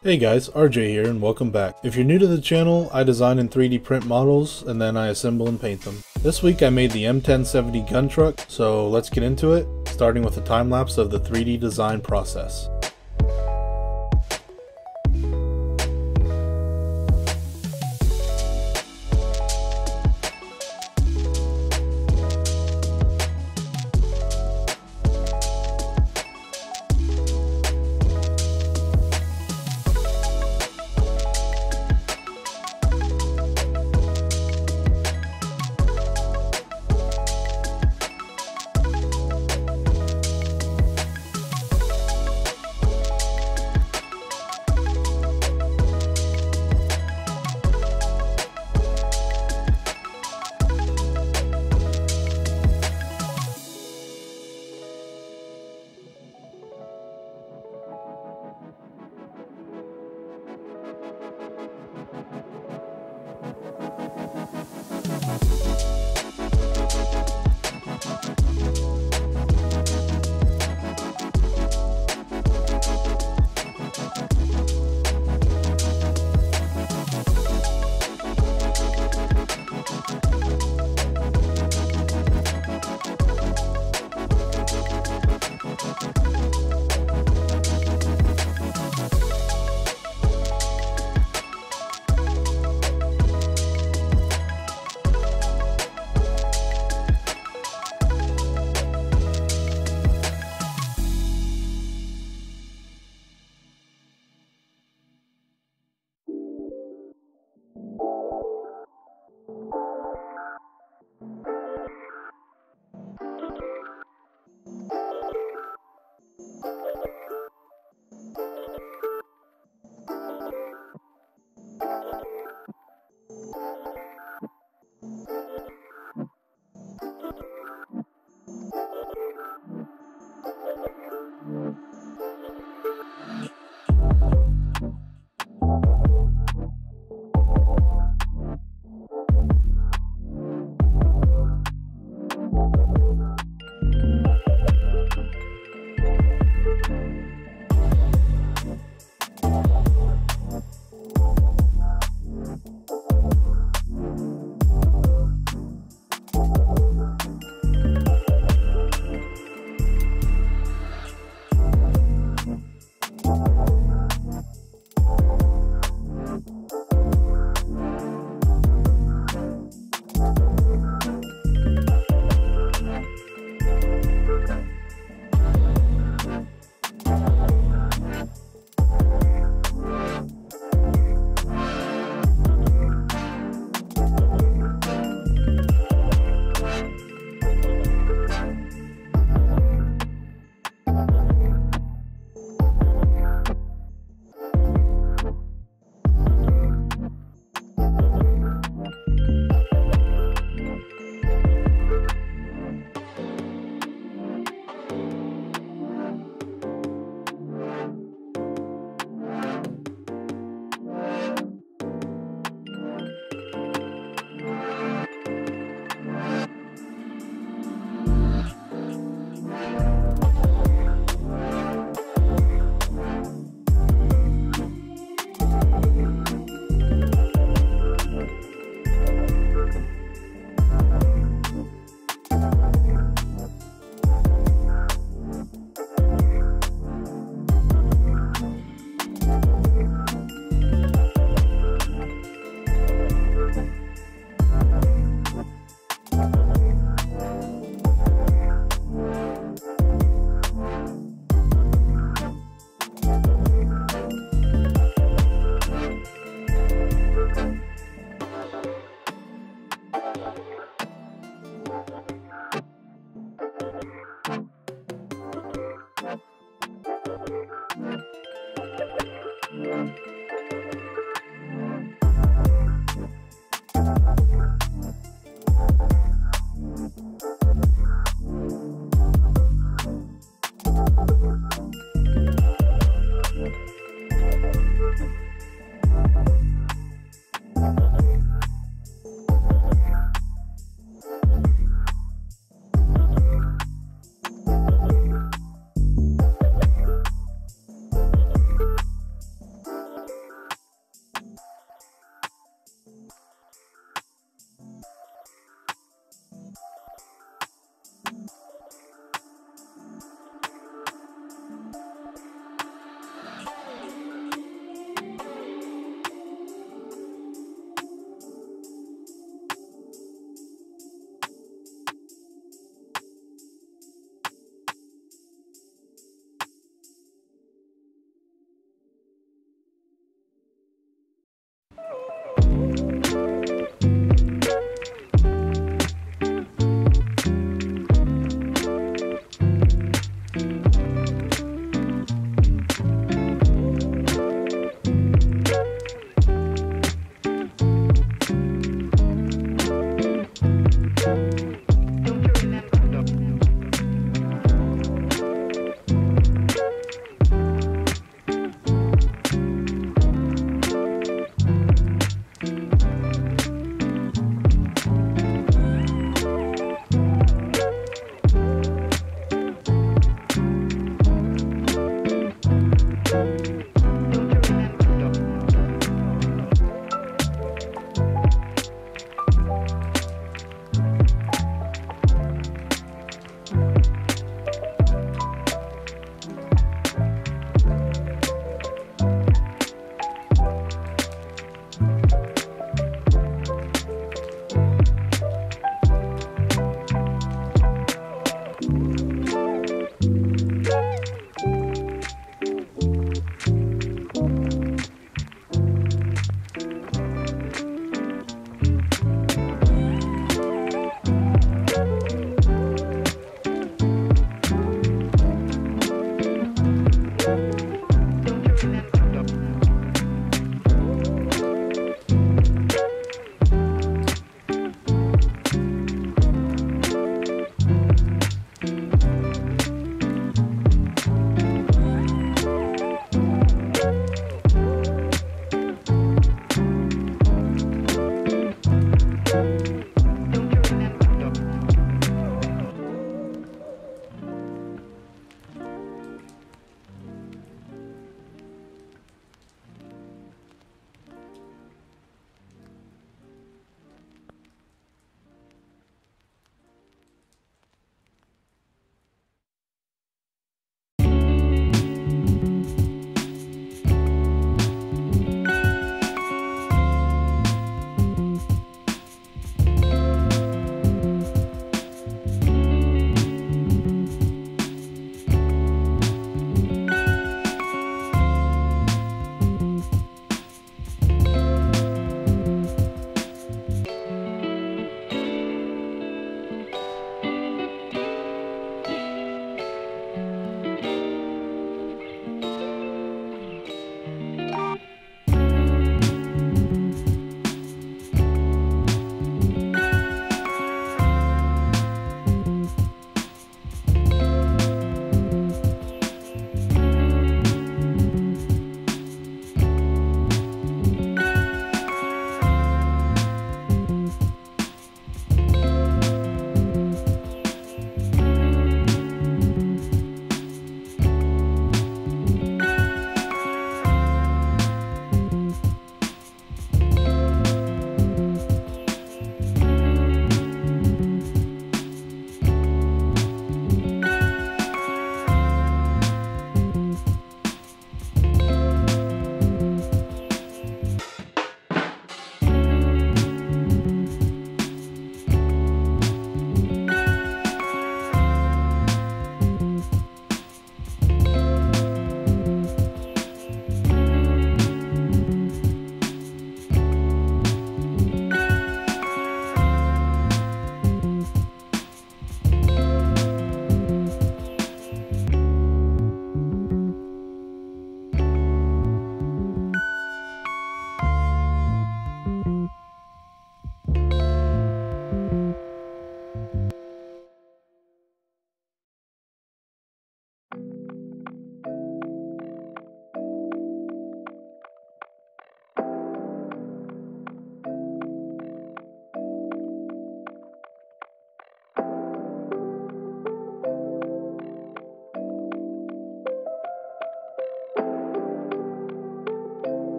Hey guys, RJ here and welcome back. If you're new to the channel, I design and 3D print models and then I assemble and paint them. This week I made the M1070 gun truck, so let's get into it, starting with a time lapse of the 3D design process.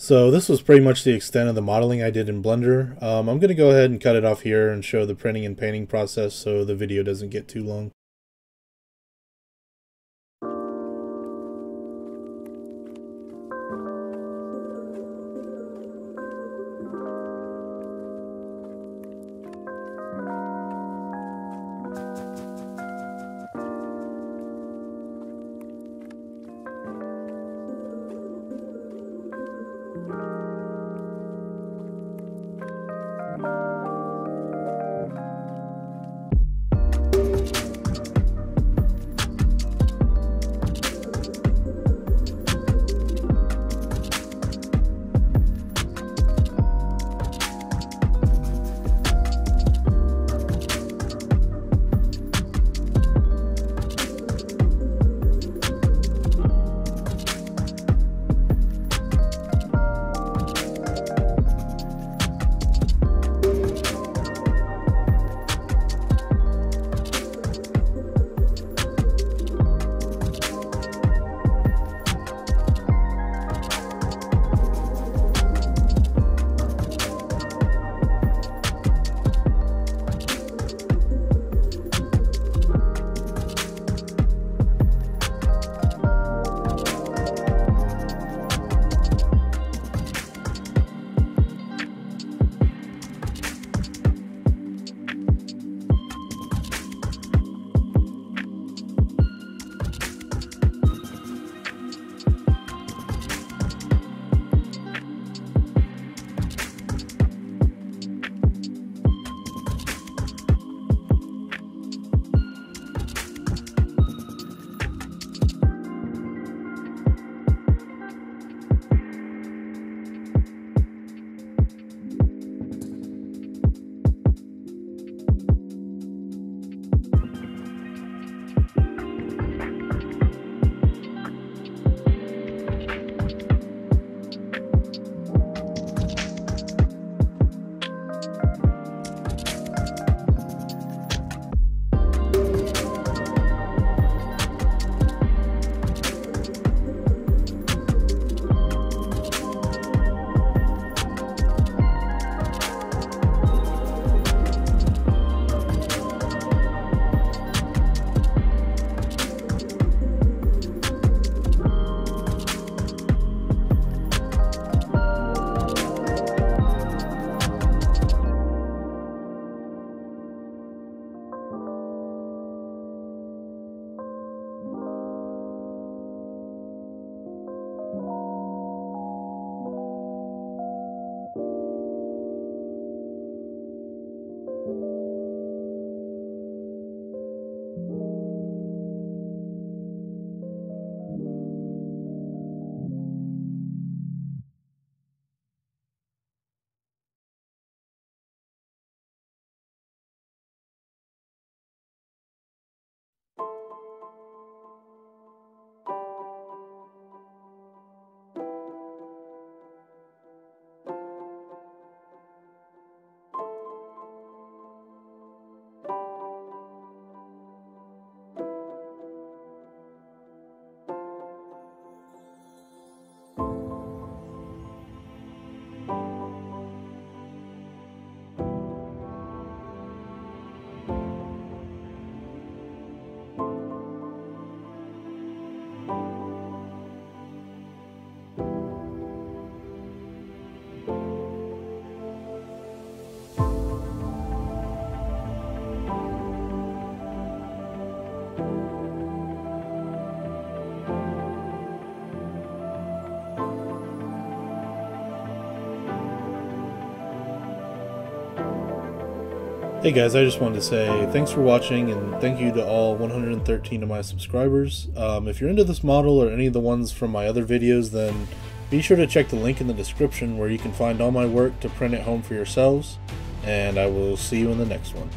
So this was pretty much the extent of the modeling I did in Blender. Um, I'm going to go ahead and cut it off here and show the printing and painting process so the video doesn't get too long. Hey guys, I just wanted to say thanks for watching and thank you to all 113 of my subscribers. Um, if you're into this model or any of the ones from my other videos, then be sure to check the link in the description where you can find all my work to print at home for yourselves, and I will see you in the next one.